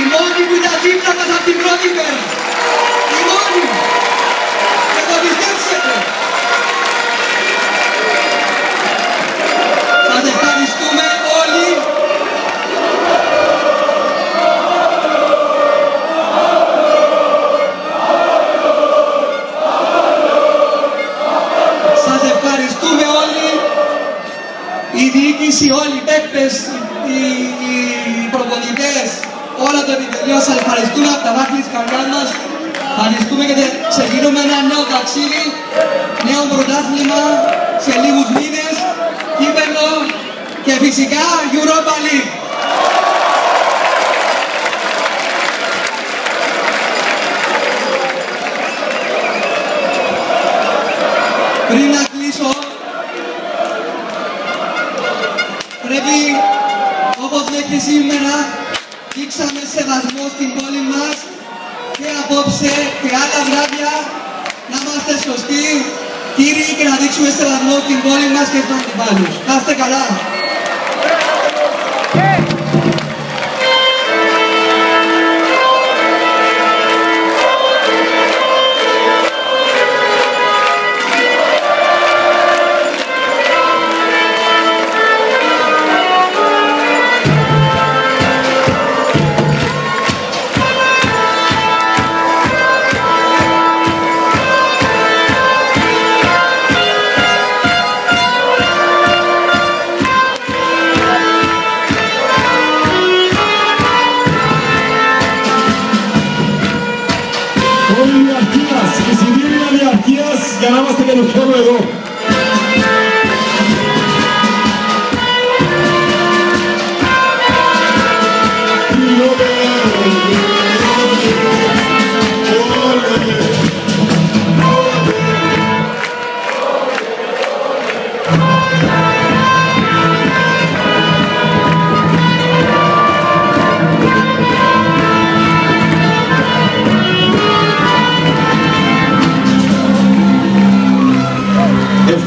Η μόνη που ήταν δίπλα μας από την πρώτη μέρα. Η μόνη. Και το πιστέψετε. Σας ευχαριστούμε όλοι. Σας ευχαριστούμε όλοι. Η διοίκηση, όλοι οι παίκτες, οι, οι, οι προπονητές, όλα το επιτελείο σας ευχαριστούμε από τα βάθη της καρδιάς μας. Ευχαριστούμε και ξεκινούμε ένα νέο ταξίδι, νέο πρωτάθλημα σε λίγους μήνες, κύπελο και φυσικά Europa League. Πριν να κλείσω, πρέπει όπως και σήμερα δείξαμε σεβασμό στην πόλη μας και απόψε και άλλα βράδια να είμαστε σωστοί, κύριοι και να δείξουμε σεβασμό στην πόλη μας και στους αντιπάλους. Να είστε καλά. Όλοι διαρκείας, εισιτήρια διαρκείας για να είμαστε και το χρόνο εδώ.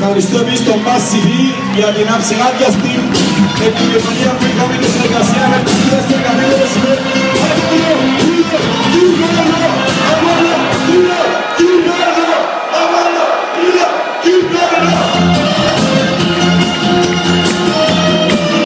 Ευχαριστώ εμείς τον Μπάς TV για την αψεγάδια στην επικοινωνία που είχαμε και συνεργασία με